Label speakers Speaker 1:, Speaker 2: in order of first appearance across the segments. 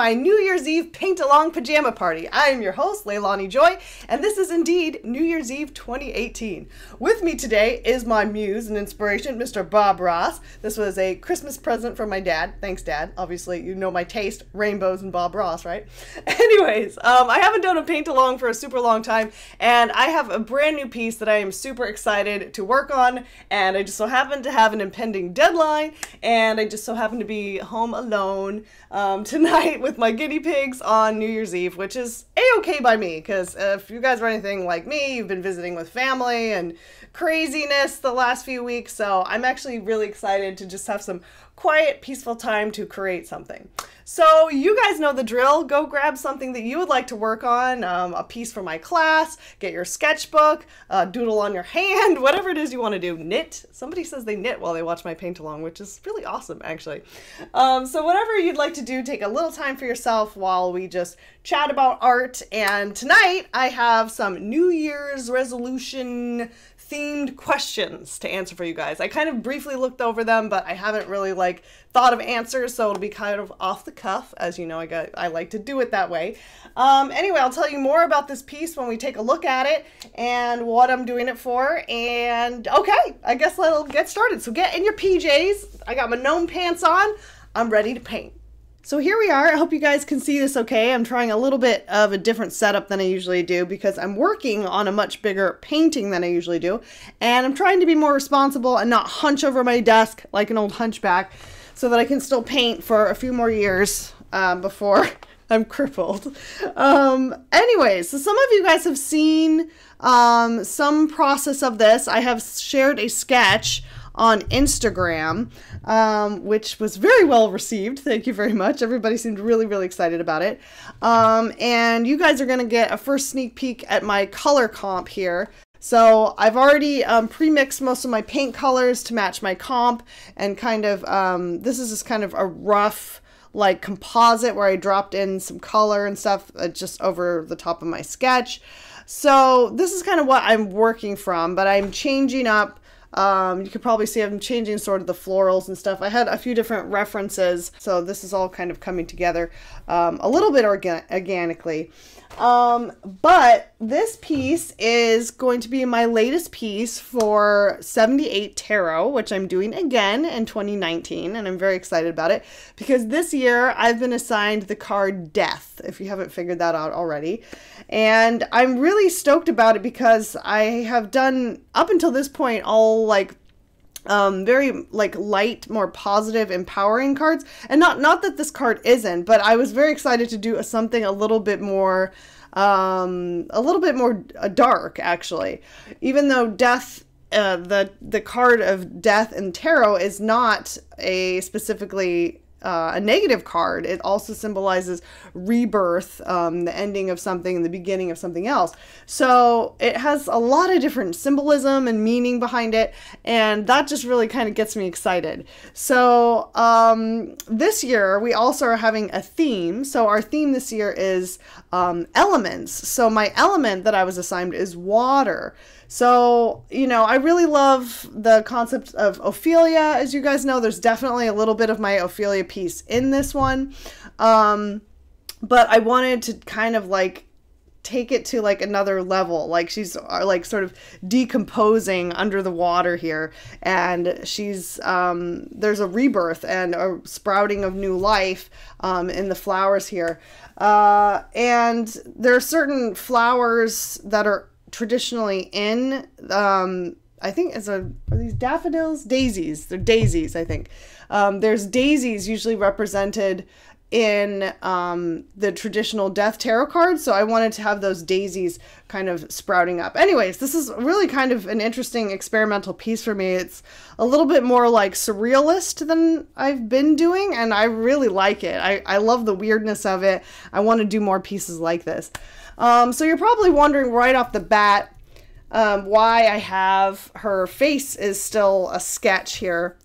Speaker 1: my New Year's Eve paint along pajama party. I am your host, Leilani Joy, and this is indeed New Year's Eve 2018. With me today is my muse and inspiration, Mr. Bob Ross. This was a Christmas present from my dad. Thanks, Dad. Obviously, you know my taste rainbows and Bob Ross, right? Anyways, um, I haven't done a paint along for a super long time, and I have a brand new piece that I am super excited to work on, and I just so happen to have an impending deadline, and I just so happen to be home alone um, tonight with my guinea pigs on New Year's Eve, which is a-okay by me, because if you guys are anything like me, you've been visiting with family and craziness the last few weeks, so I'm actually really excited to just have some quiet, peaceful time to create something. So you guys know the drill. Go grab something that you would like to work on, um, a piece for my class, get your sketchbook, uh, doodle on your hand, whatever it is you want to do. Knit. Somebody says they knit while they watch my paint along, which is really awesome, actually. Um, so whatever you'd like to do, take a little time for yourself while we just chat about art. And tonight I have some New Year's resolution themed questions to answer for you guys. I kind of briefly looked over them, but I haven't really like thought of answers, so it'll be kind of off the cuff. As you know, I got I like to do it that way. Um, anyway, I'll tell you more about this piece when we take a look at it and what I'm doing it for. And okay, I guess let's get started. So get in your PJs. I got my gnome pants on. I'm ready to paint. So here we are. I hope you guys can see this okay. I'm trying a little bit of a different setup than I usually do because I'm working on a much bigger painting than I usually do. And I'm trying to be more responsible and not hunch over my desk like an old hunchback so that I can still paint for a few more years um, before I'm crippled. Um, anyways, so some of you guys have seen um, some process of this. I have shared a sketch on Instagram, um, which was very well received. Thank you very much. Everybody seemed really, really excited about it. Um, and you guys are going to get a first sneak peek at my color comp here. So I've already um, pre-mixed most of my paint colors to match my comp and kind of, um, this is just kind of a rough like composite where I dropped in some color and stuff uh, just over the top of my sketch. So this is kind of what I'm working from, but I'm changing up um, you could probably see I'm changing sort of the florals and stuff. I had a few different references, so this is all kind of coming together um, a little bit organ organically. Um, but this piece is going to be my latest piece for 78 Tarot, which I'm doing again in 2019, and I'm very excited about it because this year I've been assigned the card Death, if you haven't figured that out already. And I'm really stoked about it because I have done, up until this point, all like um very like light more positive empowering cards and not not that this card isn't but i was very excited to do something a little bit more um a little bit more uh, dark actually even though death uh, the the card of death in tarot is not a specifically uh, a negative card. It also symbolizes rebirth, um, the ending of something, and the beginning of something else. So it has a lot of different symbolism and meaning behind it, and that just really kind of gets me excited. So um, this year we also are having a theme. So our theme this year is um, elements. So my element that I was assigned is water. So, you know, I really love the concept of Ophelia. As you guys know, there's definitely a little bit of my Ophelia piece in this one. Um, but I wanted to kind of like take it to like another level. Like she's uh, like sort of decomposing under the water here. And she's um there's a rebirth and a sprouting of new life um in the flowers here. Uh and there are certain flowers that are traditionally in um I think it's a are these daffodils? Daisies. They're daisies I think. Um, there's daisies usually represented in um, the traditional death tarot cards so I wanted to have those daisies kind of sprouting up. Anyways this is really kind of an interesting experimental piece for me. It's a little bit more like surrealist than I've been doing and I really like it. I, I love the weirdness of it. I want to do more pieces like this. Um, so you're probably wondering right off the bat um, why I have her face is still a sketch here.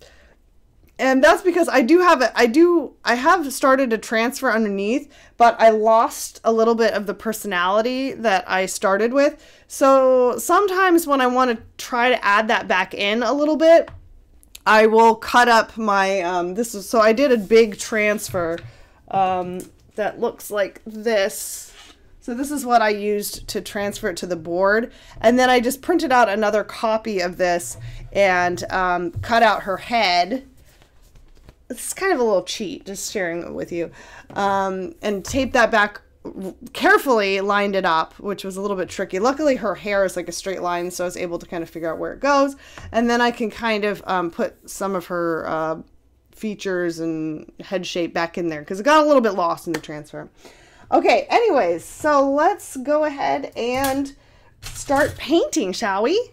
Speaker 1: And that's because I do have it. I do. I have started to transfer underneath, but I lost a little bit of the personality that I started with. So sometimes when I want to try to add that back in a little bit, I will cut up my. Um, this is so I did a big transfer um, that looks like this. So this is what I used to transfer it to the board. And then I just printed out another copy of this and um, cut out her head. It's kind of a little cheat, just sharing it with you. Um, and taped that back carefully lined it up, which was a little bit tricky. Luckily, her hair is like a straight line, so I was able to kind of figure out where it goes. And then I can kind of um, put some of her uh, features and head shape back in there because it got a little bit lost in the transfer. Okay, anyways, so let's go ahead and start painting, shall we?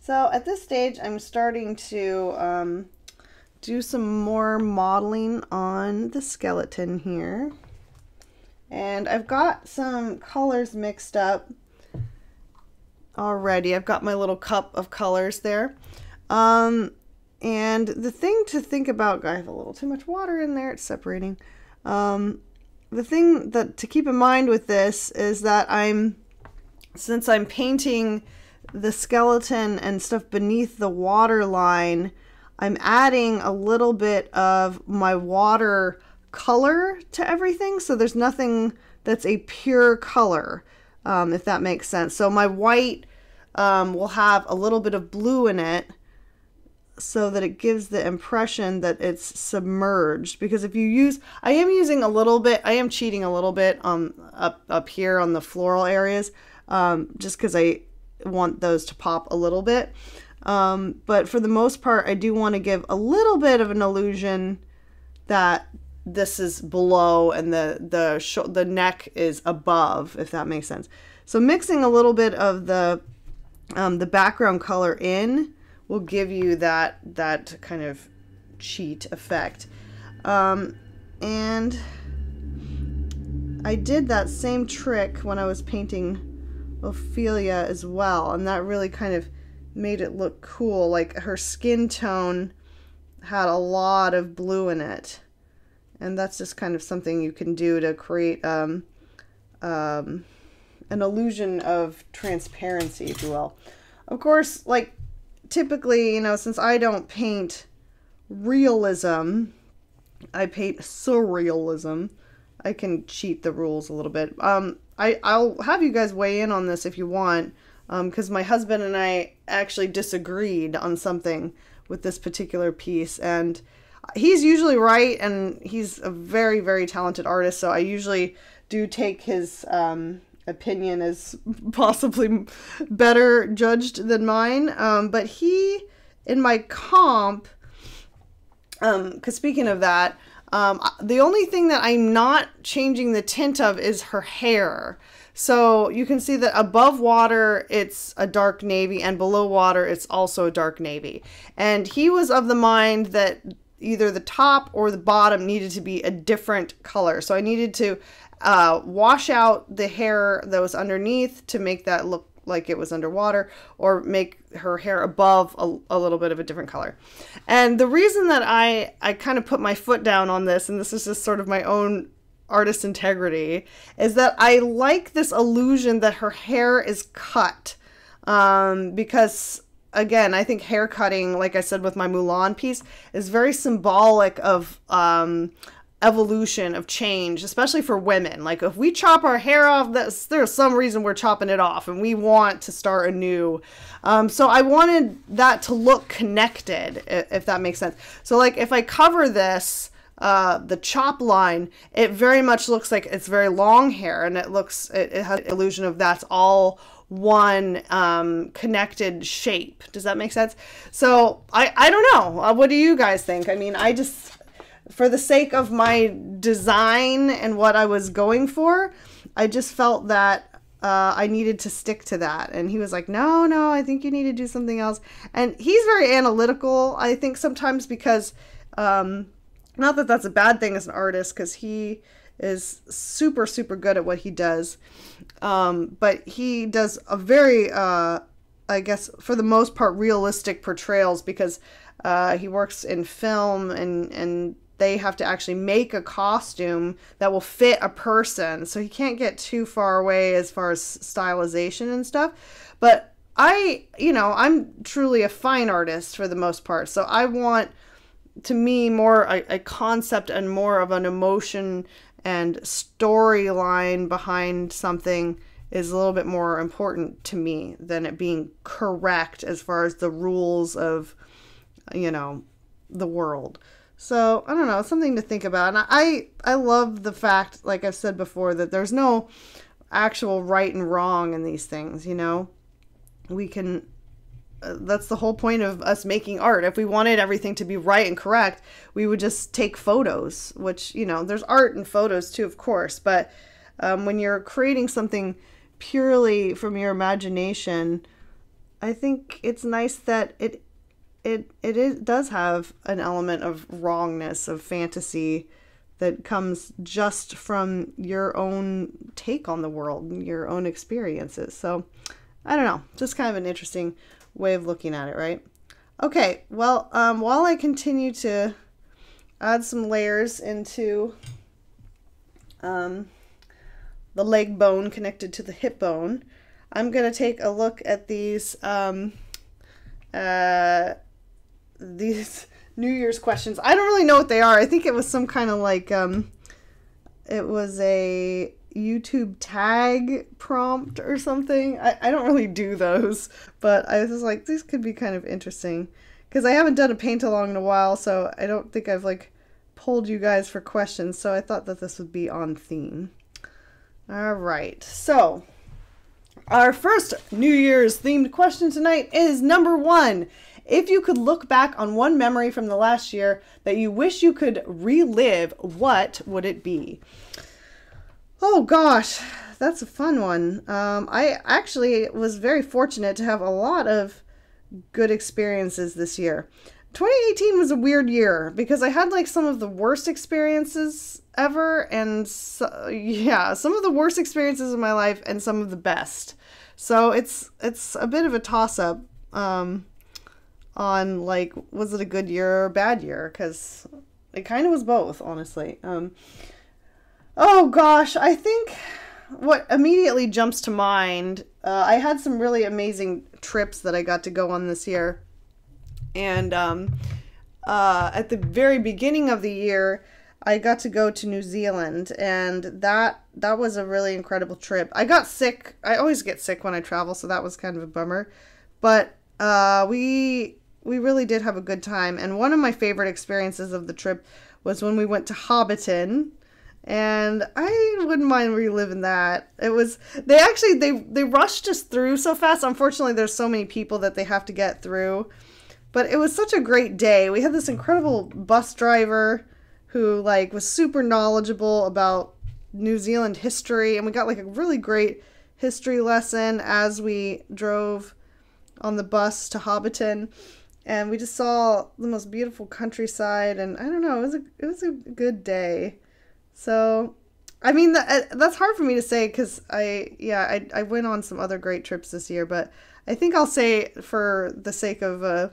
Speaker 1: So at this stage, I'm starting to um, do some more modeling on the skeleton here. And I've got some colors mixed up already. I've got my little cup of colors there. Um, and the thing to think about, I have a little too much water in there, it's separating. Um, the thing that to keep in mind with this is that I'm, since I'm painting the skeleton and stuff beneath the water line, I'm adding a little bit of my water color to everything. So there's nothing that's a pure color, um, if that makes sense. So my white um, will have a little bit of blue in it so that it gives the impression that it's submerged because if you use I am using a little bit I am cheating a little bit um up up here on the floral areas um, just because I want those to pop a little bit um, but for the most part I do want to give a little bit of an illusion that this is below and the the the neck is above if that makes sense. So mixing a little bit of the um, the background color in will give you that that kind of cheat effect. Um, and I did that same trick when I was painting Ophelia as well and that really kind of made it look cool like her skin tone had a lot of blue in it and that's just kind of something you can do to create um, um, an illusion of transparency, if you will. Of course, like typically, you know, since I don't paint realism, I paint surrealism. I can cheat the rules a little bit. Um, I I'll have you guys weigh in on this if you want, because um, my husband and I actually disagreed on something with this particular piece, and he's usually right and he's a very very talented artist so i usually do take his um, opinion as possibly better judged than mine. Um, but he in my comp because um, speaking of that um, the only thing that i'm not changing the tint of is her hair so you can see that above water, it's a dark navy, and below water, it's also a dark navy. And he was of the mind that either the top or the bottom needed to be a different color. So I needed to uh, wash out the hair that was underneath to make that look like it was underwater or make her hair above a, a, little bit of a different color. And the reason that I, I kind of put my foot down on this, and this is just sort of my own artist integrity, is that I like this illusion that her hair is cut. Um, because again, I think hair cutting, like I said with my Mulan piece, is very symbolic of um, evolution, of change, especially for women. Like if we chop our hair off, that's, there's some reason we're chopping it off, and we want to start anew. Um, so I wanted that to look connected, if that makes sense. So like if I cover this. Uh, the chop line, it very much looks like it's very long hair, and it looks it, it has illusion of that's all one um, connected shape. Does that make sense? So I, I don't know. Uh, what do you guys think? I mean, I just, for the sake of my design and what I was going for, I just felt that uh, I needed to stick to that. And he was like, no, no, I think you need to do something else. And he's very analytical, I think, sometimes because, um, not that that's a bad thing as an artist, because he is super super good at what he does. Um, but he does a very uh, i guess for the most part realistic portrayals because uh, he works in film and and they have to actually make a costume that will fit a person. So he can't get too far away as far as stylization and stuff. But i you know i'm truly a fine artist for the most part. So i want to me more a, a concept and more of an emotion and storyline behind something is a little bit more important to me than it being correct as far as the rules of, you know, the world. So I don't know, something to think about. And I I love the fact, like I've said before, that there's no actual right and wrong in these things. You know, we can. That's the whole point of us making art. If we wanted everything to be right and correct, we would just take photos. Which you know, there's art in photos too, of course. But um, when you're creating something purely from your imagination, I think it's nice that it it it is, does have an element of wrongness of fantasy that comes just from your own take on the world, and your own experiences. So, I don't know, just kind of an interesting way of looking at it, right? Okay, well, um, while I continue to add some layers into um, the leg bone connected to the hip bone, I'm going to take a look at these um, uh, these New Year's questions. I don't really know what they are. I think it was some kind of like um it was a YouTube tag prompt or something. I, I don't really do those, but I was like, these could be kind of interesting. Because I haven't done a paint along in a while, so I don't think I've like pulled you guys for questions, so I thought that this would be on theme. All right, so our first New Year's themed question tonight is number one. If you could look back on one memory from the last year that you wish you could relive, what would it be? Oh gosh, that's a fun one. Um, I actually was very fortunate to have a lot of good experiences this year. 2018 was a weird year because I had like some of the worst experiences ever, and so, yeah, some of the worst experiences in my life and some of the best. So it's it's a bit of a toss up. Um, on like was it a good year or a bad year because it kind of was both honestly um oh gosh i think what immediately jumps to mind uh, i had some really amazing trips that i got to go on this year and um uh at the very beginning of the year I got to go to New Zealand and that that was a really incredible trip. I got sick. I always get sick when I travel, so that was kind of a bummer. But uh, we we really did have a good time. And one of my favorite experiences of the trip was when we went to Hobbiton. And I wouldn't mind reliving that. It was they actually they they rushed us through so fast. Unfortunately, there's so many people that they have to get through. But it was such a great day. We had this incredible bus driver who like was super knowledgeable about New Zealand history and we got like a really great history lesson as we drove on the bus to Hobbiton and we just saw the most beautiful countryside and i don't know it was a it was a good day so i mean that, uh, that's hard for me to say because i yeah I, I went on some other great trips this year but i think i'll say for the sake of uh,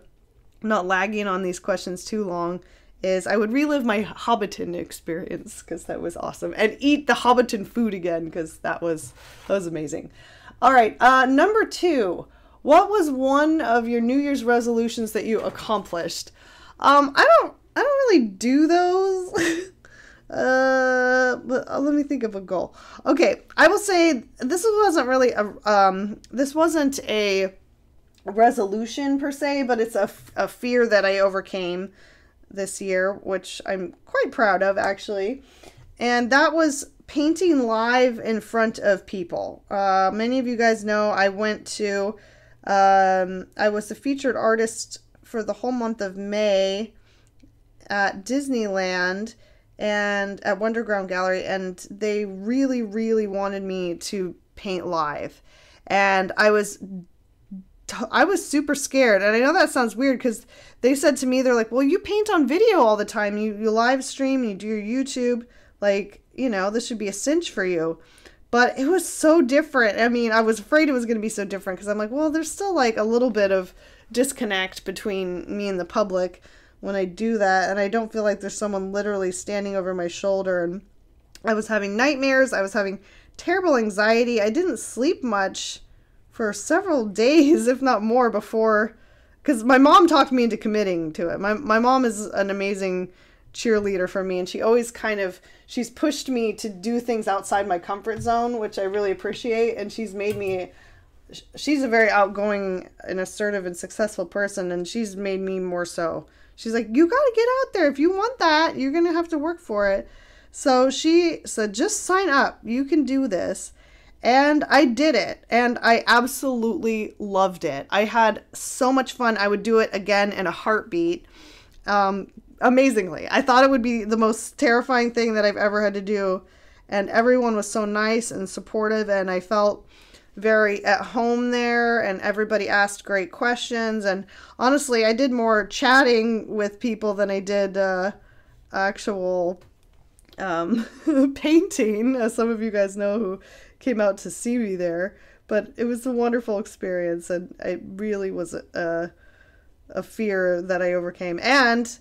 Speaker 1: not lagging on these questions too long is i would relive my hobbiton experience because that was awesome and eat the hobbiton food again because that was that was amazing all right uh, number two what was one of your New Year's resolutions that you accomplished? Um, I don't I don't really do those. uh, uh, let me think of a goal. Okay, I will say this wasn't really a um this wasn't a resolution per se, but it's a, a fear that I overcame this year, which I'm quite proud of actually. And that was painting live in front of people. Uh, many of you guys know I went to um, I was the featured artist for the whole month of May at Disneyland and at Wonderground Gallery, and they really, really wanted me to paint live. And I was I was super scared. And I know that sounds weird because they said to me, they're like, well, you paint on video all the time. You, you live stream, you do your YouTube. Like, you know, this should be a cinch for you but it was so different. I mean, I was afraid it was going to be so different because I'm like, well, there's still like a little bit of disconnect between me and the public when I do that, and I don't feel like there's someone literally standing over my shoulder. And I was having nightmares. I was having terrible anxiety. I didn't sleep much for several days, if not more, before because my mom talked me into committing to it. My my mom is an amazing cheerleader for me and she always kind of she's pushed me to do things outside my comfort zone which i really appreciate and she's made me she's a very outgoing and assertive and successful person and she's made me more so she's like you got to get out there if you want that you're going to have to work for it so she said just sign up you can do this and I did it, and I absolutely loved it. I had so much fun. I would do it again in a heartbeat. Um, amazingly. I thought it would be the most terrifying thing that I've ever had to do. And everyone was so nice and supportive, and I felt very at home there, and everybody asked great questions. And honestly, I did more chatting with people than I did uh, actual um, painting, as some of you guys know who came out to see me there. But it was a wonderful experience, and it really was a, a fear that I overcame. And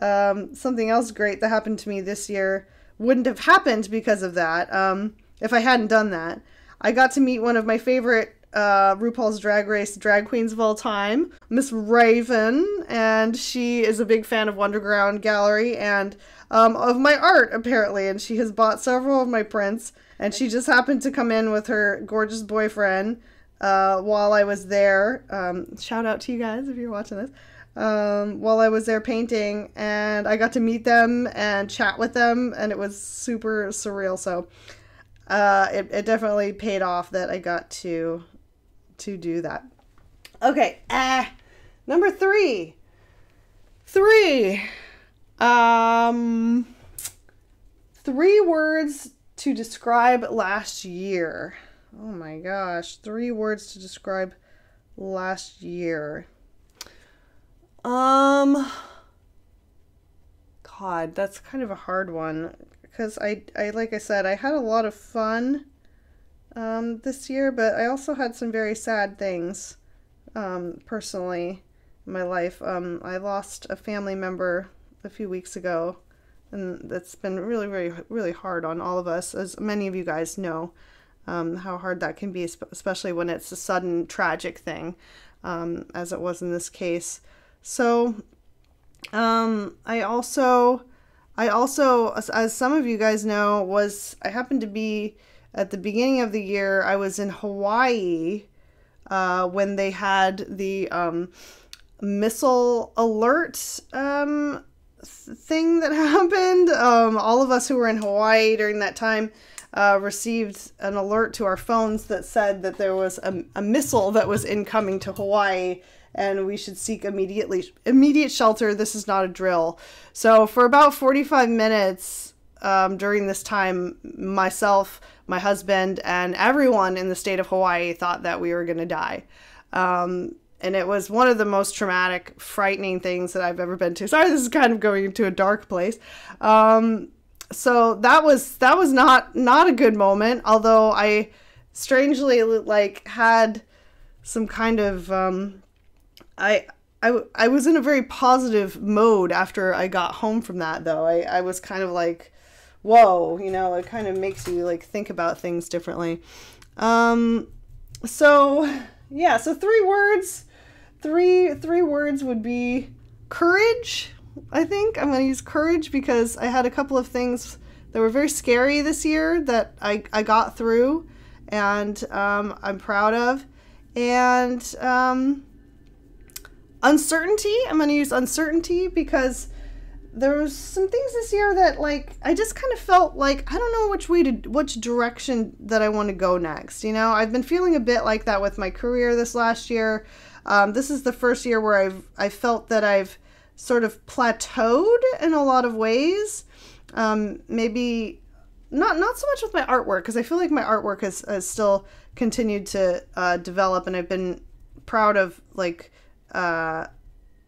Speaker 1: um, something else great that happened to me this year wouldn't have happened because of that um, if I hadn't done that. I got to meet one of my favorite uh, RuPaul's Drag Race drag queens of all time, Miss Raven, and she is a big fan of Wonderground Gallery and um, of my art, apparently. And she has bought several of my prints and she just happened to come in with her gorgeous boyfriend uh, while I was there. Um, shout out to you guys if you're watching this. Um, while I was there painting, and I got to meet them and chat with them, and it was super surreal. So uh, it, it definitely paid off that I got to to do that. Okay, uh, number three. Three. Um, three words to describe last year. Oh my gosh, three words to describe last year. Um God, that's kind of a hard one because I I like I said, I had a lot of fun um this year, but I also had some very sad things um personally in my life. Um I lost a family member a few weeks ago and that's been really, really, really hard on all of us, as many of you guys know. Um, how hard that can be, especially when it's a sudden tragic thing, um, as it was in this case. So, um, I also, I also, as, as, some of you guys know, was I happened to be at the beginning of the year. I was in Hawaii uh, when they had the um, missile alert um, thing that happened. Um, all of us who were in Hawaii during that time uh, received an alert to our phones that said that there was a, a missile that was incoming to Hawaii and we should seek immediately immediate shelter. This is not a drill. So for about 45 minutes um, during this time, myself, my husband, and everyone in the state of Hawaii thought that we were going to die. Um, and it was one of the most traumatic, frightening things that I've ever been to. Sorry, this is kind of going into a dark place. Um, so that was that was not not a good moment. Although I strangely like had some kind of um, I. I, I was in a very positive mode after I got home from that though. I, I was kind of like, whoa, you know, it kind of makes you like think about things differently. Um, so yeah, so three words three three words would be courage. I think I'm going to use courage because I had a couple of things that were very scary this year that I, I got through and um, I'm proud of. And um, uncertainty, I'm going to use uncertainty because there was some things this year that like I just kind of felt like I don't know which way to which direction that I want to go next. You know, I've been feeling a bit like that with my career this last year. Um, this is the first year where I've I felt that I've sort of plateaued in a lot of ways. Um, maybe not not so much with my artwork because I feel like my artwork has, has still continued to uh, develop, and I've been proud of like uh,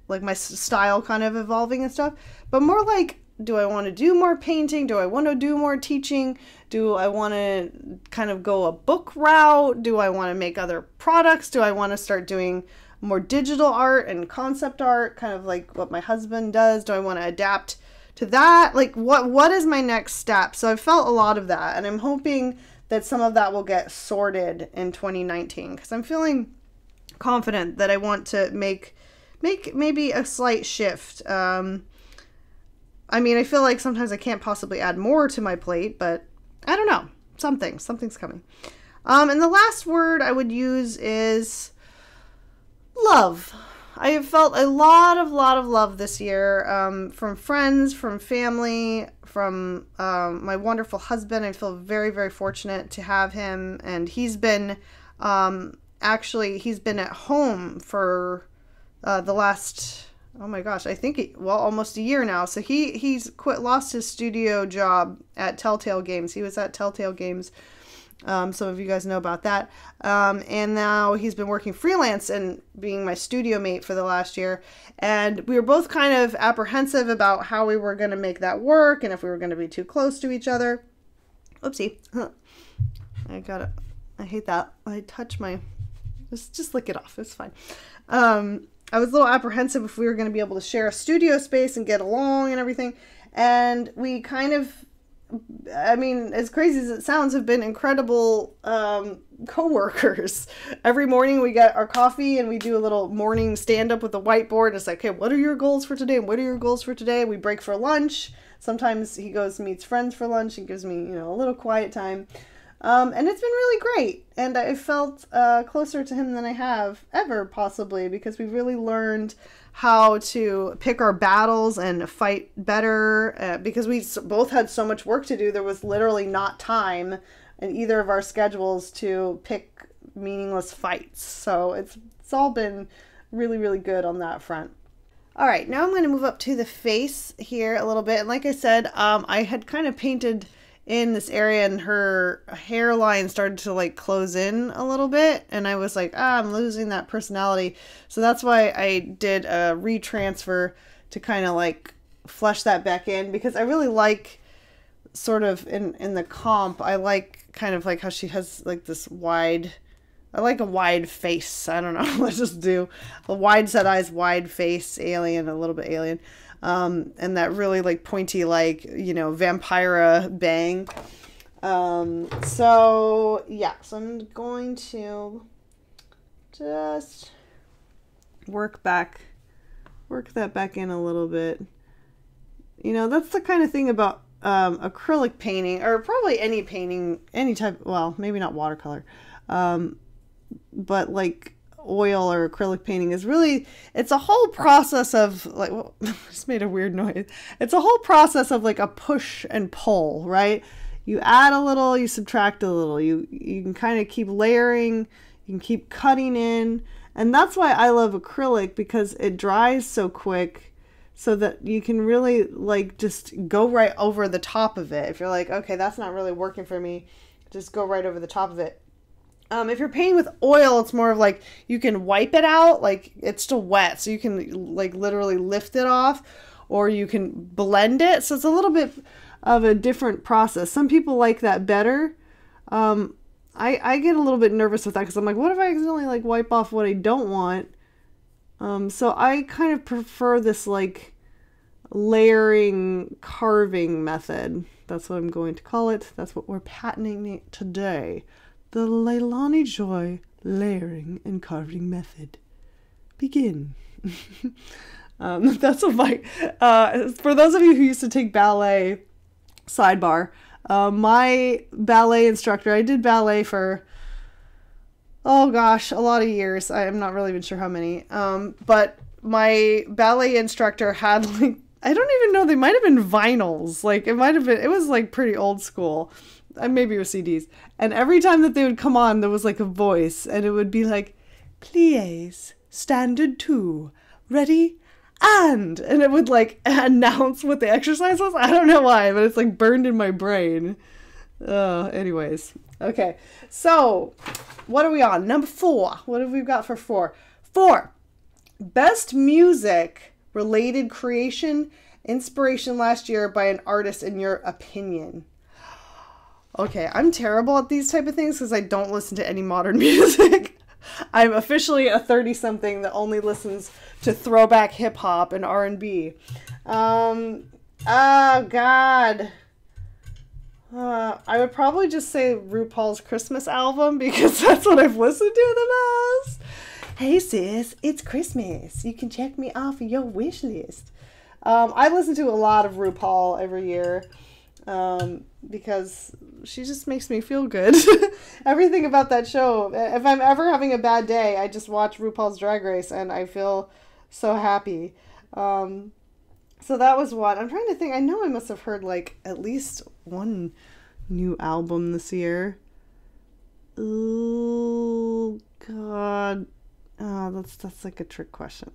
Speaker 1: like my style kind of evolving and stuff. But more like, do I want to do more painting? Do I want to do more teaching? Do I want to kind of go a book route? Do I want to make other products? Do I want to start doing more digital art and concept art, kind of like what my husband does? Do I want to adapt to that? Like what what is my next step? So I felt a lot of that and I'm hoping that some of that will get sorted in 2019 cuz I'm feeling confident that I want to make make maybe a slight shift. Um, I mean, I feel like sometimes I can't possibly add more to my plate, but I don't know. Something, something's coming. Um, and the last word I would use is love. I have felt a lot of lot of love this year um, from friends, from family, from um, my wonderful husband. I feel very very fortunate to have him, and he's been um, actually he's been at home for uh, the last oh my gosh I think he, well almost a year now. So he he's quit lost his studio job at Telltale Games. He was at Telltale Games um, some of you guys know about that. Um, and now he's been working freelance and being my studio mate for the last year. And we were both kind of apprehensive about how we were going to make that work and if we were going to be too close to each other. Oopsie. I got it. I hate that. I touch my. Just, just lick it off. It's fine. Um, I was a little apprehensive if we were going to be able to share a studio space and get along and everything. And we kind of I mean, as crazy as it sounds, have been incredible um, co-workers. Every morning we get our coffee and we do a little morning stand-up with the whiteboard. And it's like, okay, what are your goals for today? And what are your goals for today? We break for lunch. Sometimes he goes meets friends for lunch and gives me, you know, a little quiet time. Um, and it's been really great. And I felt uh, closer to him than I have ever possibly because we've really learned how to pick our battles and fight better uh, because we both had so much work to do. There was literally not time in either of our schedules to pick meaningless fights. So it's it's all been really really good on that front. All right, now I'm going to move up to the face here a little bit. And like I said, um, I had kind of painted in this area and her hairline started to like close in a little bit and i was like ah i'm losing that personality. So that's why i did a retransfer to kind of like flush that back in because i really like sort of in in the comp i like kind of like how she has like this wide i like a wide face. I don't know let's just do. A wide set eyes wide face alien a little bit alien um, and that really like pointy like you know vampira bang. Um, so yeah, so I'm going to just work back, work that back in a little bit. You know, that's the kind of thing about um, acrylic painting, or probably any painting, any type. Well, maybe not watercolor, um, but like oil or acrylic painting is really it's a whole process of like well, just made a weird noise. It's a whole process of like a push and pull right? You add a little you subtract a little. You you can kind of keep layering you can keep cutting in. And that's why i love acrylic because it dries so quick so that you can really like just go right over the top of it. If you're like okay that's not really working for me just go right over the top of it um, if you're painting with oil, it's more of like you can wipe it out, like it's still wet, so you can like literally lift it off, or you can blend it. So it's a little bit of a different process. Some people like that better. Um, I I get a little bit nervous with that because I'm like, what if I accidentally like wipe off what I don't want? Um, so I kind of prefer this like layering carving method. That's what I'm going to call it. That's what we're patenting today the Leilani Joy layering and carving method. Begin. um, that's what my, uh, for those of you who used to take ballet, sidebar, uh, my ballet instructor, I did ballet for, oh gosh, a lot of years. I'm not really even sure how many. Um, but my ballet instructor had like, I don't even know, they might have been vinyls. Like, it might have been, it was like pretty old school maybe it was CDs. And every time that they would come on, there was like a voice, and it would be like, "Plies, standard two, ready, and," and it would like announce what the exercise was. I don't know why, but it's like burned in my brain. Uh, anyways, okay. So, what are we on? Number four. What have we got for four? Four. Best music related creation inspiration last year by an artist in your opinion. Okay, I'm terrible at these type of things because I don't listen to any modern music. I'm officially a 30 something that only listens to throwback hip hop and R&B. Um oh god. Uh, I would probably just say RuPaul's Christmas album because that's what I've listened to the most. Hey sis, it's Christmas. You can check me off your wish list. Um, I listen to a lot of RuPaul every year um, because she just makes me feel good. Everything about that show. If I'm ever having a bad day, I just watch RuPaul's Drag Race and I feel so happy. Um, so that was one. I'm trying to think. I know I must have heard like at least one new album this year. Oh God, oh, that's that's like a trick question.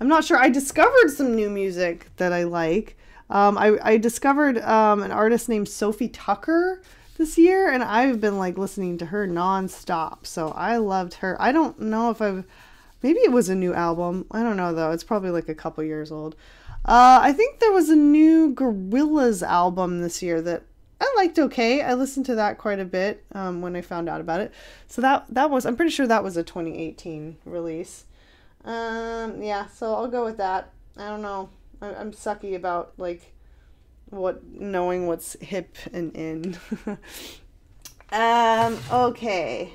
Speaker 1: I'm not sure. I discovered some new music that I like. Um, I, I discovered um, an artist named Sophie Tucker this year, and I've been like listening to her nonstop. So I loved her. I don't know if I've maybe it was a new album. I don't know though. It's probably like a couple years old. Uh, I think there was a new Gorillaz album this year that I liked. Okay, I listened to that quite a bit um, when I found out about it. So that that was I'm pretty sure that was a 2018 release. Um, yeah, so I'll go with that. I don't know. I'm sucky about like what knowing what's hip and in. um, okay.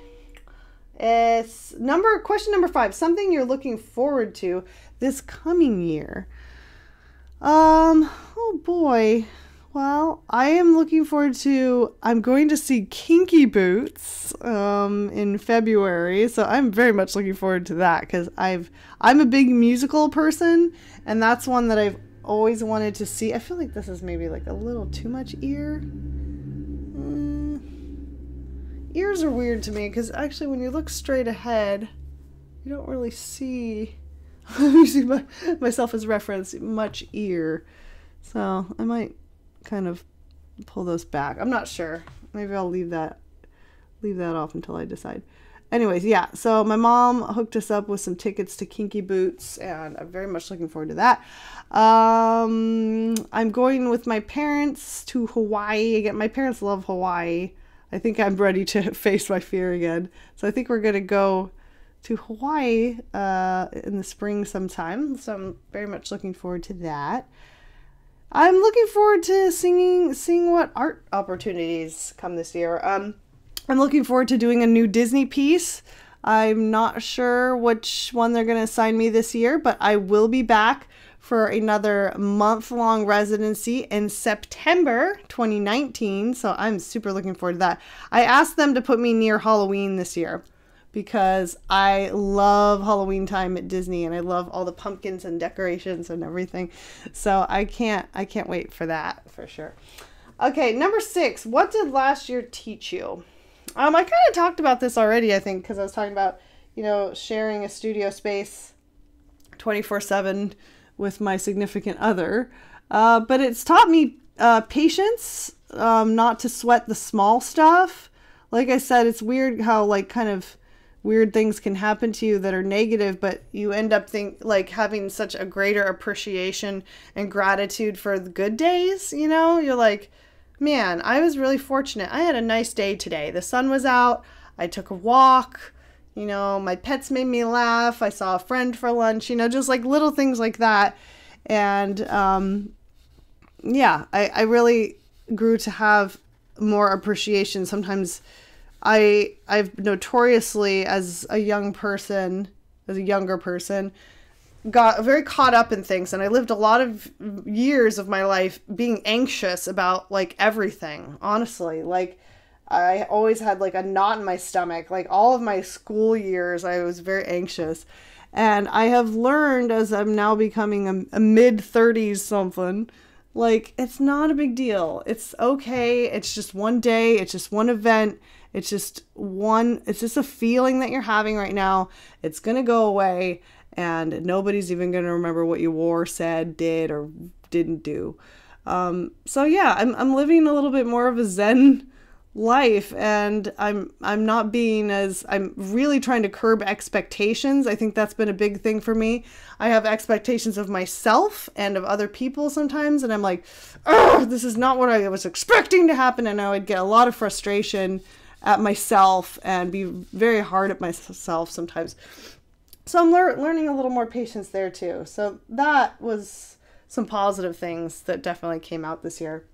Speaker 1: It's number question number five. Something you're looking forward to this coming year. Um, oh boy. Well, I am looking forward to. I'm going to see Kinky Boots um, in February, so I'm very much looking forward to that because I've I'm a big musical person, and that's one that I've always wanted to see. I feel like this is maybe like a little too much ear. Mm. Ears are weird to me because actually, when you look straight ahead, you don't really see. using my, myself as reference, much ear. So I might kind of pull those back. I'm not sure. Maybe I'll leave that leave that off until I decide. Anyways, yeah. So my mom hooked us up with some tickets to Kinky Boots, and I'm very much looking forward to that. Um, I'm going with my parents to Hawaii again. My parents love Hawaii. I think I'm ready to face my fear again. So I think we're gonna go to Hawaii uh, in the spring sometime. So I'm very much looking forward to that. I'm looking forward to singing, seeing what art opportunities come this year. Um, I'm looking forward to doing a new Disney piece. I'm not sure which one they're going to assign me this year, but I will be back for another month long residency in September 2019. So I'm super looking forward to that. I asked them to put me near Halloween this year because I love Halloween time at Disney and I love all the pumpkins and decorations and everything. So I can't I can't wait for that for sure. Okay, number 6. What did last year teach you? Um I kind of talked about this already I think because I was talking about, you know, sharing a studio space 24/7 with my significant other. Uh, but it's taught me uh, patience, um, not to sweat the small stuff. Like I said, it's weird how like kind of weird things can happen to you that are negative but you end up think like having such a greater appreciation and gratitude for the good days you know? You're like man i was really fortunate. I had a nice day today. The sun was out. I took a walk. You know my pets made me laugh. I saw a friend for lunch you know just like little things like that. And um yeah i i really grew to have more appreciation. Sometimes I I've notoriously as a young person, as a younger person, got very caught up in things and I lived a lot of years of my life being anxious about like everything, honestly. Like I always had like a knot in my stomach. Like all of my school years I was very anxious. And I have learned as I'm now becoming a, a mid 30s something, like it's not a big deal. It's okay. It's just one day, it's just one event it's just one, it's just a feeling that you're having right now. It's going to go away, and nobody's even going to remember what you wore, said, did, or didn't do. Um, so yeah, I'm, I'm living a little bit more of a Zen life and I'm I'm not being as I'm really trying to curb expectations. I think that's been a big thing for me. I have expectations of myself and of other people sometimes and I'm like, "Oh, this is not what I was expecting to happen." And I would get a lot of frustration at myself and be very hard at myself sometimes. So I'm lear- learning a little more patience there too. So that was some positive things that definitely came out this year.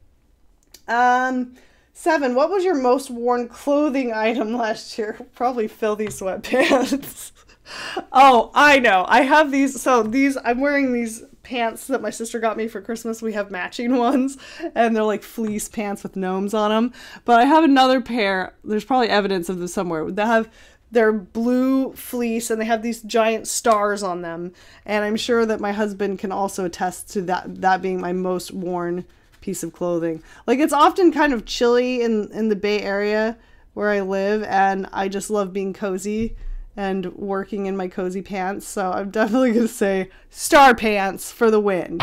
Speaker 1: Um, seven. What was your most worn clothing item last year? Probably filthy sweatpants. oh, I know. I have these. So these. I'm wearing these pants that my sister got me for Christmas. We have matching ones, and they're like fleece pants with gnomes on them. But I have another pair. There's probably evidence of them somewhere that have they're blue fleece and they have these giant stars on them. And I'm sure that my husband can also attest to that that being my most worn piece of clothing. Like it's often kind of chilly in in the Bay Area where I live, and I just love being cozy and working in my cozy pants. So I'm definitely going to say star pants for the win.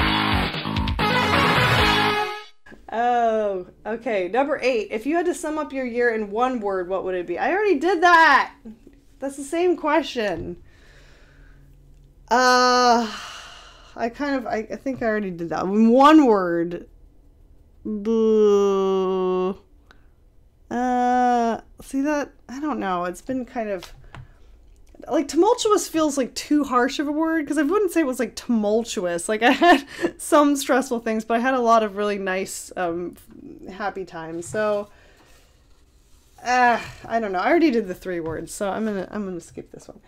Speaker 1: Oh, okay. Number eight. If you had to sum up your year in one word, what would it be? I already did that. That's the same question. Uh, I kind of, I, I think I already did that. In one word. Uh, see that? I don't know. It's been kind of like tumultuous feels like too harsh of a word because I wouldn't say it was like tumultuous. Like I had some stressful things, but I had a lot of really nice, um, happy times. So, uh, I don't know. I already did the three words, so I'm gonna I'm gonna skip this one.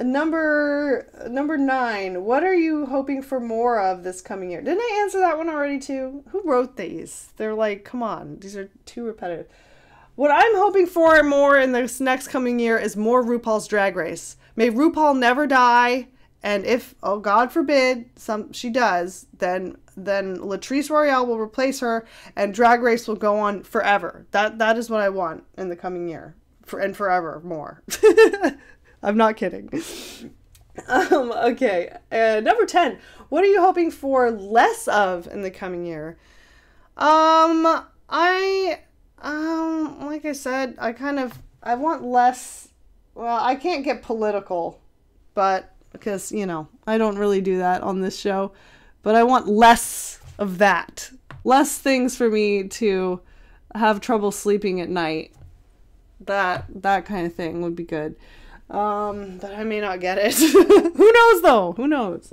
Speaker 1: Number number nine. What are you hoping for more of this coming year? Didn't I answer that one already too? Who wrote these? They're like, come on, these are too repetitive. What I'm hoping for more in this next coming year is more RuPaul's Drag Race. May RuPaul never die, and if oh God forbid some she does, then then Latrice Royale will replace her, and Drag Race will go on forever. That that is what I want in the coming year, for and forever more. I'm not kidding. Um, okay, uh, number ten. What are you hoping for less of in the coming year? Um, I um, like I said, I kind of I want less. Well, I can't get political, but because you know I don't really do that on this show, but I want less of that. Less things for me to have trouble sleeping at night. That that kind of thing would be good. Um, but I may not get it. Who knows though? Who knows?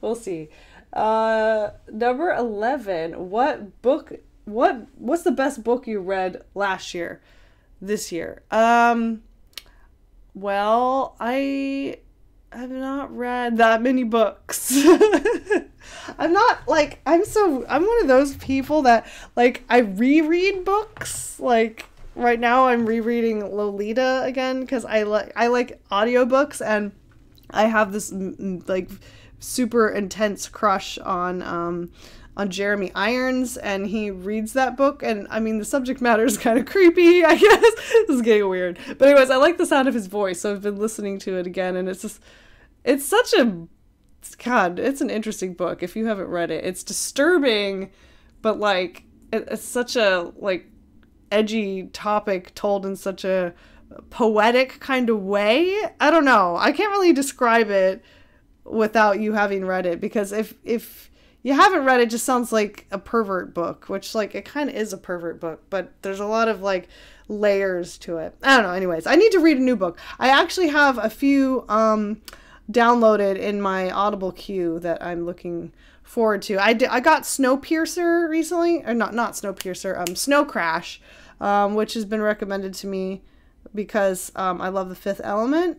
Speaker 1: We'll see. Uh, number 11. What book what what's the best book you read last year this year? Um well i have not read that many books. I'm not like i'm so i'm one of those people that like i reread books. Like right now i'm rereading lolita again because i like i like audiobooks and i have this like super intense crush on um on Jeremy Irons, and he reads that book. And I mean, the subject matter is kind of creepy, I guess. this is getting weird. But, anyways, I like the sound of his voice, so I've been listening to it again, and it's just, it's such a, God, it's an interesting book if you haven't read it. It's disturbing, but like, it, it's such a, like, edgy topic told in such a poetic kind of way. I don't know. I can't really describe it without you having read it because if if you haven't read it, just sounds like a pervert book, which like it kind of is a pervert book, but there's a lot of like layers to it. I don't know. Anyways, I need to read a new book. I actually have a few um, downloaded in my Audible queue that I'm looking forward to. I did, I got Snowpiercer recently, or not not Snowpiercer, um, Snow Crash, um, which has been recommended to me because um, I love the Fifth Element.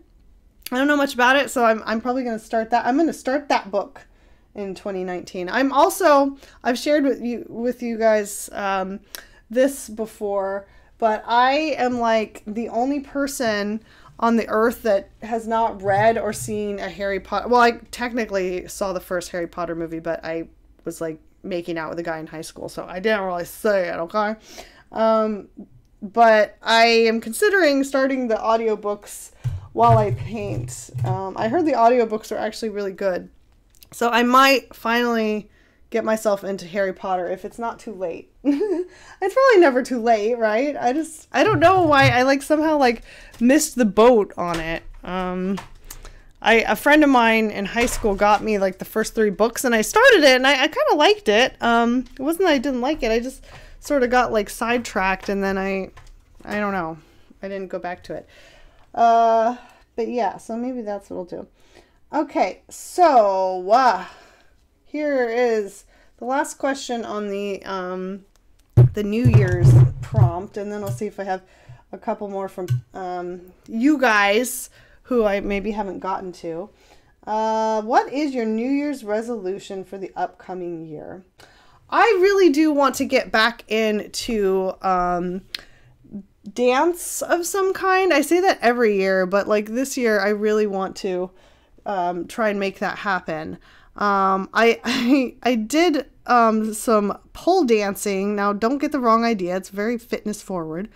Speaker 1: I don't know much about it, so I'm I'm probably gonna start that. I'm gonna start that book in 2019. I'm also I've shared with you with you guys um, this before, but I am like the only person on the earth that has not read or seen a Harry Potter. Well, I technically saw the first Harry Potter movie, but I was like making out with a guy in high school, so I didn't really say it. Okay. Um, but I am considering starting the audiobooks while I paint. Um, I heard the audiobooks are actually really good. So I might finally get myself into Harry Potter if it's not too late. it's probably never too late, right? I just I don't know why I like somehow like missed the boat on it. Um I a friend of mine in high school got me like the first three books and I started it and I, I kind of liked it. Um it wasn't that I didn't like it. I just sort of got like sidetracked and then I I don't know. I didn't go back to it. Uh but yeah, so maybe that's what I'll do. Okay, so uh, here is the last question on the um, the New Year's prompt, and then I'll see if I have a couple more from um, you guys who I maybe haven't gotten to. Uh, what is your New Year's resolution for the upcoming year? I really do want to get back into um, dance of some kind. I say that every year, but like this year, I really want to um, try and make that happen. Um, I, I I did um, some pole dancing. Now, don't get the wrong idea; it's very fitness forward.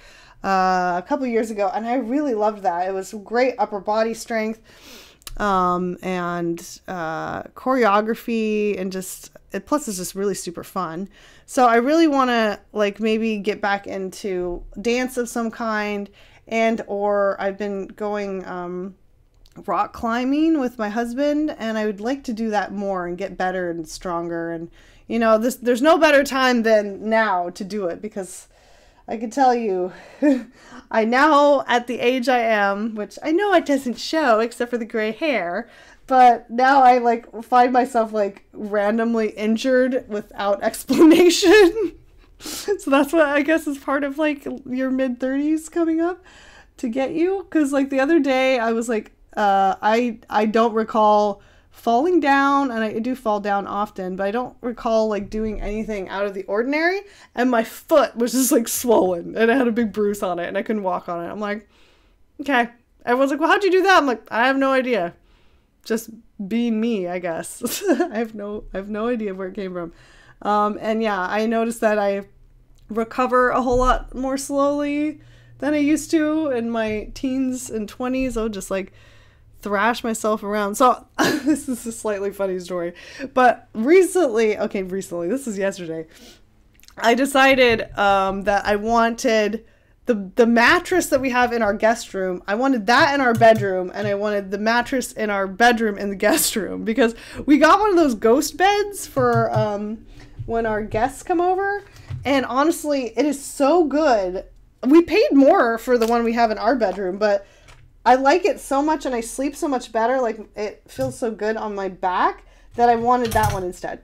Speaker 1: Uh, a couple years ago, and I really loved that. It was great upper body strength um, and uh, choreography, and just it, plus it's just really super fun. So I really want to like maybe get back into dance of some kind, and or I've been going. Um, rock climbing with my husband and I would like to do that more and get better and stronger. And you know this there's no better time than now to do it because I can tell you I now at the age I am which I know it doesn't show except for the gray hair but now I like find myself like randomly injured without explanation. So that's what I guess is part of like your mid 30s coming up to get you. Cuz like the other day I was like uh, I I don't recall falling down, and I do fall down often, but I don't recall like doing anything out of the ordinary. And my foot was just like swollen, and I had a big bruise on it, and I couldn't walk on it. I'm like, okay. Everyone's like, well, how'd you do that? I'm like, I have no idea. Just being me, I guess. I have no I have no idea where it came from. Um, and yeah, I noticed that I recover a whole lot more slowly than I used to in my teens and 20s. I would just like thrash myself around. So this is a slightly funny story, but recently, okay, recently, this is yesterday. I decided um, that I wanted the the mattress that we have in our guest room. I wanted that in our bedroom, and I wanted the mattress in our bedroom in the guest room because we got one of those ghost beds for um, when our guests come over. And honestly, it is so good. We paid more for the one we have in our bedroom, but I like it so much and I sleep so much better. Like it feels so good on my back that I wanted that one instead.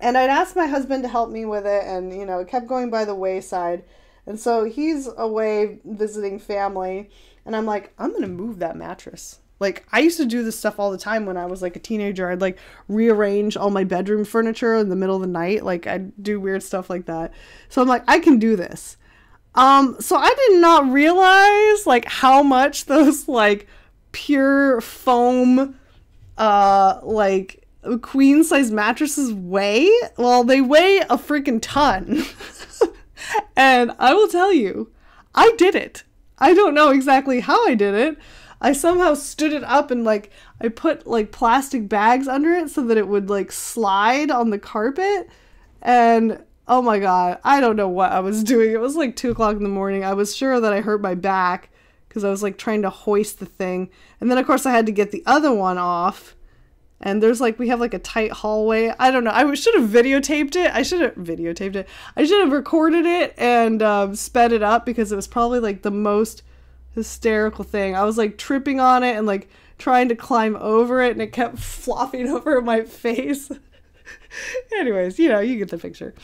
Speaker 1: And I'd asked my husband to help me with it, and you know, it kept going by the wayside. And so he's away visiting family, and I'm like, I'm gonna move that mattress. Like I used to do this stuff all the time when I was like a teenager. I'd like rearrange all my bedroom furniture in the middle of the night. Like I'd do weird stuff like that. So I'm like, I can do this. Um, so I did not realize like how much those like pure foam uh like queen size mattresses weigh. Well, they weigh a freaking ton. and I will tell you, I did it. I don't know exactly how I did it. I somehow stood it up and like I put like plastic bags under it so that it would like slide on the carpet and Oh my god, I don't know what I was doing. It was like two o'clock in the morning. I was sure that I hurt my back because I was like trying to hoist the thing. And then, of course, I had to get the other one off. And there's like, we have like a tight hallway. I don't know. I should have videotaped it. I should have videotaped it. I should have recorded it and um, sped it up because it was probably like the most hysterical thing. I was like tripping on it and like trying to climb over it and it kept flopping over my face. Anyways, you know, you get the picture.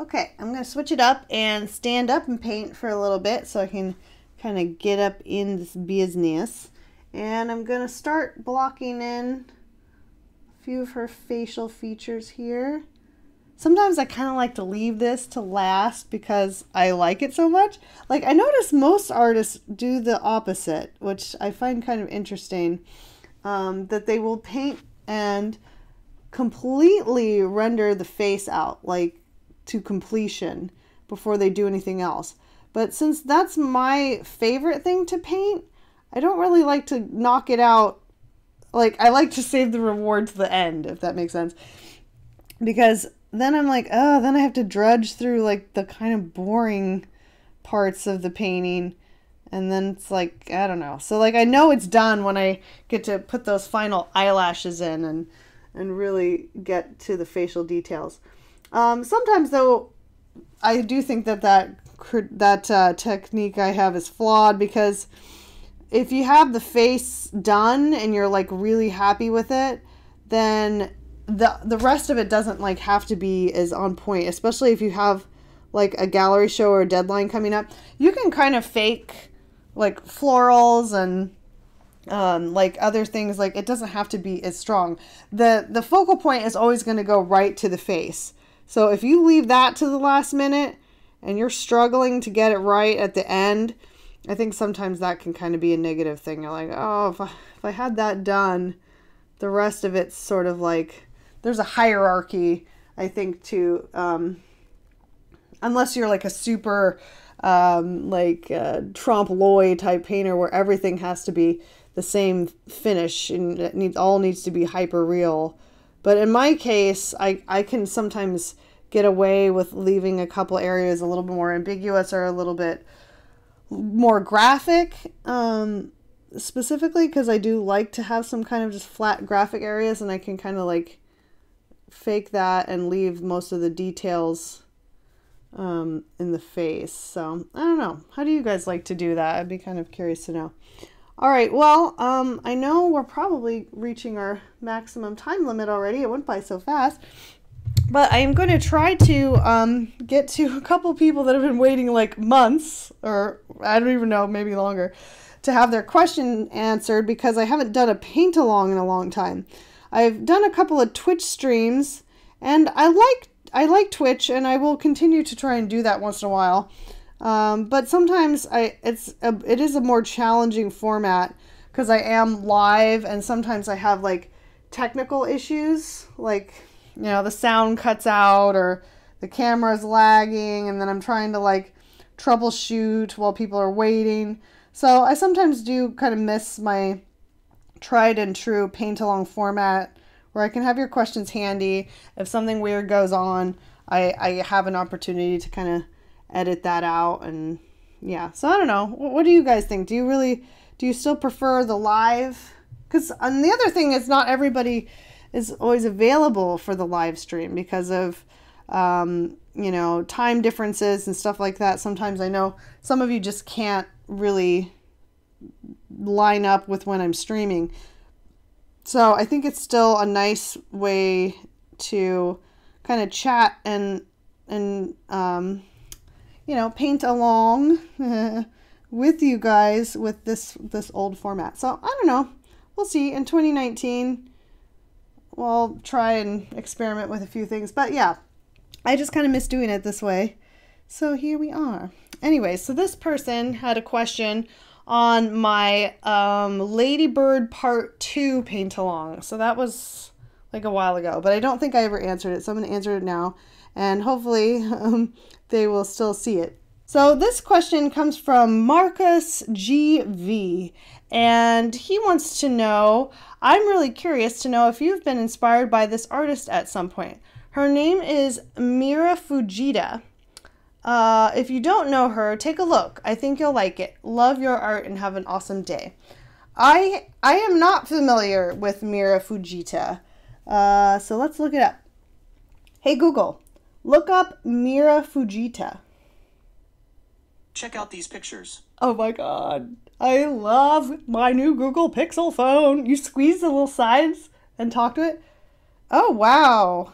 Speaker 1: Okay, I'm going to switch it up and stand up and paint for a little bit so I can kind of get up in this business. And I'm going to start blocking in a few of her facial features here. Sometimes I kind of like to leave this to last because I like it so much. Like I notice most artists do the opposite, which I find kind of interesting. Um, that they will paint and completely render the face out. Like to completion before they do anything else. But since that's my favorite thing to paint, I don't really like to knock it out. Like, I like to save the reward to the end, if that makes sense. Because then I'm like, oh, then I have to drudge through, like, the kind of boring parts of the painting. And then it's like, I don't know. So, like, I know it's done when I get to put those final eyelashes in and, and really get to the facial details. Um, sometimes, though, I do think that that that uh, technique I have is flawed because if you have the face done and you're like really happy with it, then the the rest of it doesn't like have to be as on point, especially if you have like a gallery show or a deadline coming up. You can kind of fake like florals and um, like other things like it doesn't have to be as strong the the focal point is always going to go right to the face so if you leave that to the last minute and you're struggling to get it right at the end i think sometimes that can kind of be a negative thing you're like oh if I, if I had that done the rest of it's sort of like there's a hierarchy i think to um, unless you're like a super um, like uh, trompe l'oeil type painter where everything has to be the same finish and it needs all needs to be hyper real. But in my case, I, I can sometimes get away with leaving a couple areas a little bit more ambiguous or a little bit more graphic. Um, specifically because I do like to have some kind of just flat graphic areas and I can kind of like fake that and leave most of the details um, in the face. So I don't know. How do you guys like to do that? I'd be kind of curious to know. All right, well, um, I know we're probably reaching our maximum time limit already. It went by so fast. But I am going to try to um, get to a couple people that have been waiting like months, or I don't even know, maybe longer, to have their question answered because I haven't done a paint along in a long time. I've done a couple of Twitch streams, and I like I like Twitch, and I will continue to try and do that once in a while. Um, but sometimes I it's a, it is a more challenging format because I am live and sometimes I have like technical issues like you know the sound cuts out or the camera's lagging and then I'm trying to like troubleshoot while people are waiting. So I sometimes do kind of miss my tried and true paint along format where I can have your questions handy. If something weird goes on, I, I have an opportunity to kind of edit that out and yeah. So i don't know. What do you guys think? Do you really do you still prefer the live? Because and the other thing is not everybody is always available for the live stream because of um, you know time differences and stuff like that. Sometimes i know some of you just can't really line up with when i'm streaming. So i think it's still a nice way to kind of chat and and um, you know, paint along with you guys with this this old format. So I don't know. We'll see. In 2019, we'll try and experiment with a few things. But yeah, I just kind of miss doing it this way. So here we are. Anyway, so this person had a question on my um, Ladybird Part 2 paint along. So that was like a while ago, but I don't think I ever answered it. So I'm going to answer it now. And hopefully um, they will still see it. So this question comes from Marcus GV, and he wants to know I'm really curious to know if you've been inspired by this artist at some point. Her name is Mira Fujita. Uh, if you don't know her, take a look. I think you'll like it. Love your art and have an awesome day. I I am not familiar with Mira Fujita, uh, so let's look it up. Hey Google, Look up Mira Fujita.
Speaker 2: Check out these pictures.
Speaker 1: Oh my god. I love my new Google Pixel phone. You squeeze the little sides and talk to it. Oh wow.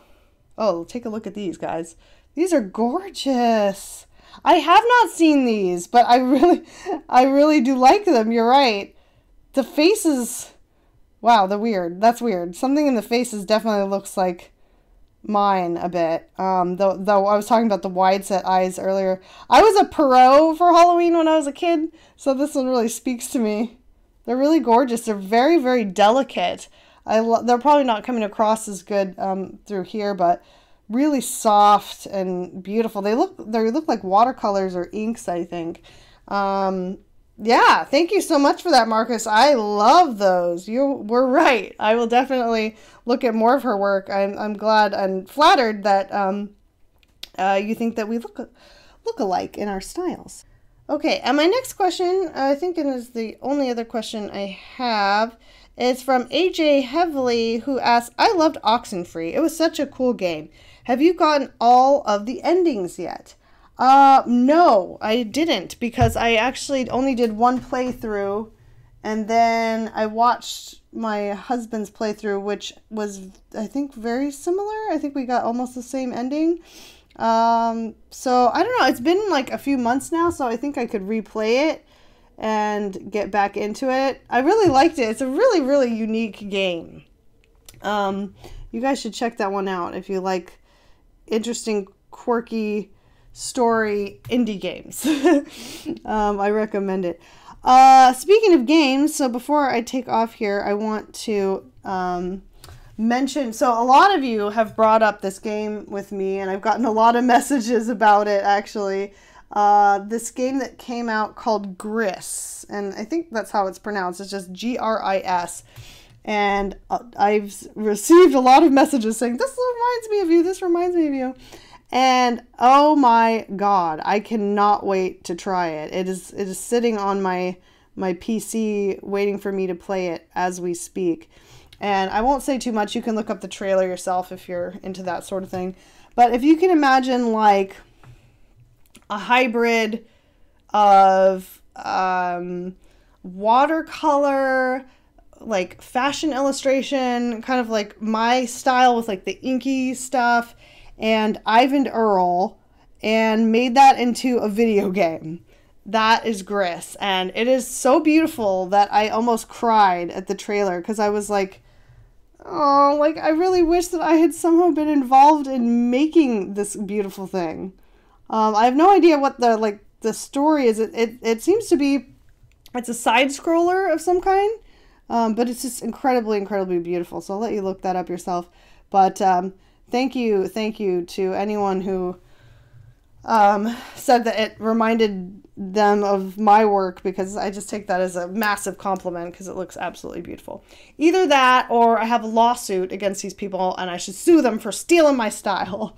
Speaker 1: Oh, take a look at these guys. These are gorgeous. I have not seen these, but I really I really do like them. You're right. The faces Wow, the weird. That's weird. Something in the faces definitely looks like mine a bit. Um, though, though I was talking about the wide set eyes earlier. I was a Pierrot for Halloween when I was a kid, so this one really speaks to me. They're really gorgeous. They're very, very delicate. I they're probably not coming across as good um, through here, but really soft and beautiful. They look they look like watercolors or inks, I think. Um, yeah, thank you so much for that, Marcus. I love those. You were right. I will definitely look at more of her work. I'm, I'm glad and flattered that um, uh, you think that we look look alike in our styles. Okay, and my next question, I think it is the only other question I have, is from AJ Heavily, who asks, I loved Oxenfree. It was such a cool game. Have you gotten all of the endings yet? Uh, no, I didn't because I actually only did one playthrough and then I watched my husband's playthrough, which was, I think, very similar. I think we got almost the same ending. Um, so I don't know. It's been like a few months now, so I think I could replay it and get back into it. I really liked it. It's a really, really unique game. Um, you guys should check that one out if you like interesting, quirky story indie games. um, I recommend it. Uh, speaking of games, so before I take off here, I want to um, mention. So, a lot of you have brought up this game with me, and I've gotten a lot of messages about it actually. Uh, this game that came out called Gris, and I think that's how it's pronounced. It's just G R I S. And uh, I've received a lot of messages saying, This reminds me of you, this reminds me of you. And oh my god, I cannot wait to try it. It is it is sitting on my my PC waiting for me to play it as we speak. And I won't say too much. You can look up the trailer yourself if you're into that sort of thing. But if you can imagine like a hybrid of um, watercolor, like fashion illustration, kind of like my style with like the inky stuff, and Eyvind Earle and made that into a video game. That is Gris, and it is so beautiful that I almost cried at the trailer because I was like, oh, like I really wish that I had somehow been involved in making this beautiful thing. Um, I have no idea what the like the story is. It, it it seems to be it's a side scroller of some kind, um, but it's just incredibly incredibly beautiful. So I'll let you look that up yourself. But um, thank you thank you to anyone who um, said that it reminded them of my work because I just take that as a massive compliment because it looks absolutely beautiful. Either that or I have a lawsuit against these people and I should sue them for stealing my style.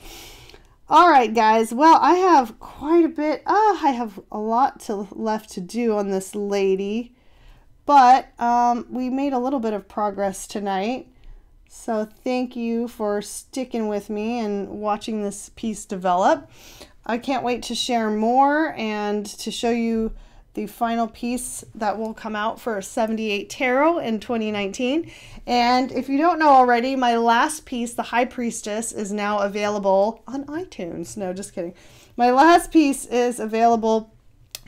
Speaker 1: All right, guys. Well, I have quite a bit. Ah, I have a lot to left to do on this lady, but um, we made a little bit of progress tonight. So thank you for sticking with me and watching this piece develop. I can't wait to share more and to show you the final piece that will come out for 78 Tarot in 2019. And if you don't know already, my last piece, The High Priestess, is now available on iTunes. No, just kidding. My last piece is available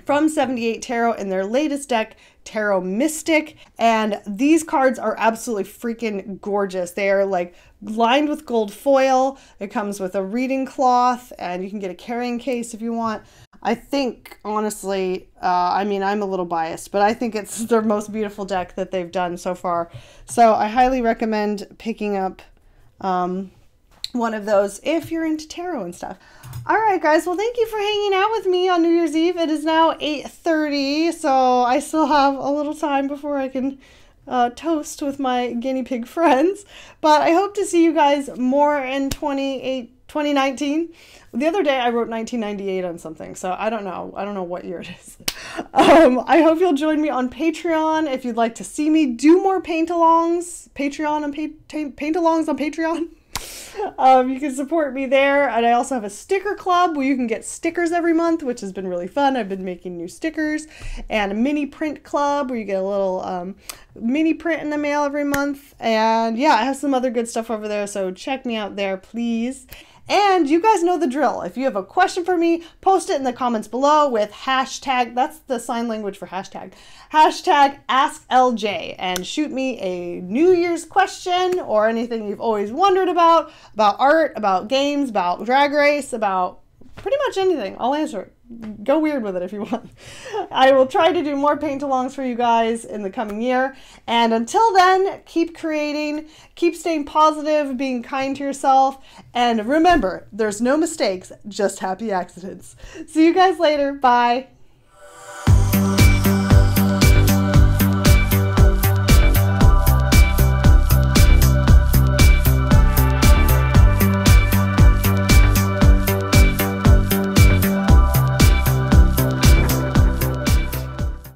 Speaker 1: from 78 Tarot in their latest deck, Tarot Mystic. And these cards are absolutely freaking gorgeous. They are like lined with gold foil. It comes with a reading cloth, and you can get a carrying case if you want. I think, honestly, uh, I mean, I'm a little biased, but I think it's their most beautiful deck that they've done so far. So I highly recommend picking up um, one of those if you're into tarot and stuff. All right, guys. Well, thank you for hanging out with me on New Year's Eve. It is now 8:30, so I still have a little time before I can uh, toast with my guinea pig friends. But I hope to see you guys more in 28, 2019. The other day I wrote 1998 on something, so I don't know. I don't know what year it is. Um, I hope you'll join me on Patreon if you'd like to see me do more paint-alongs. Patreon and pa- paint-alongs on Patreon. Um, you can support me there. And I also have a sticker club where you can get stickers every month, which has been really fun. I've been making new stickers. And a mini print club where you get a little um, mini print in the mail every month. And yeah, I have some other good stuff over there. So check me out there, please. And you guys know the drill. If you have a question for me, post it in the comments below with hashtag, that's the sign language for hashtag, hashtag AskLJ and shoot me a New Year's question or anything you've always wondered about, about art, about games, about drag race, about pretty much anything. I'll answer it go weird with it if you want. I will try to do more paint alongs for you guys in the coming year. And until then, keep creating, keep staying positive, being kind to yourself, and remember, there's no mistakes, just happy accidents. See you guys later. Bye.